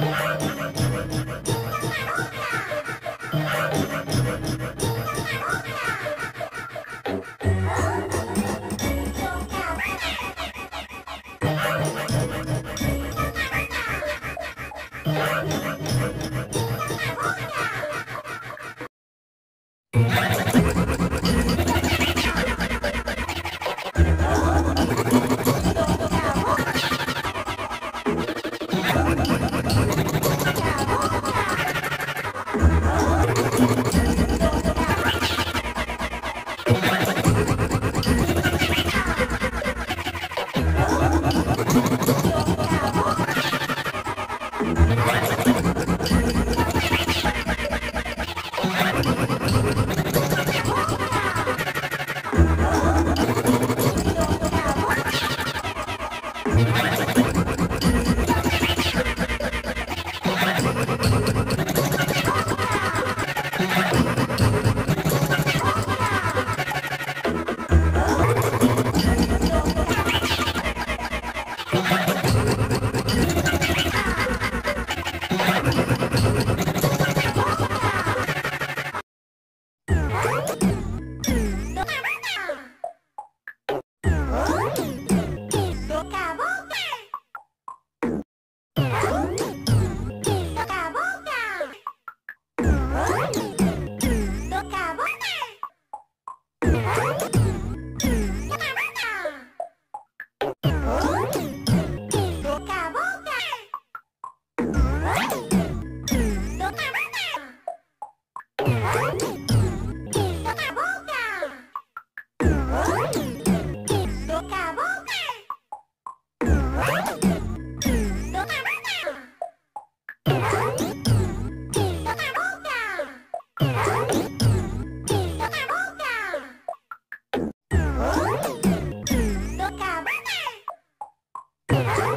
Música Yeah. Jones.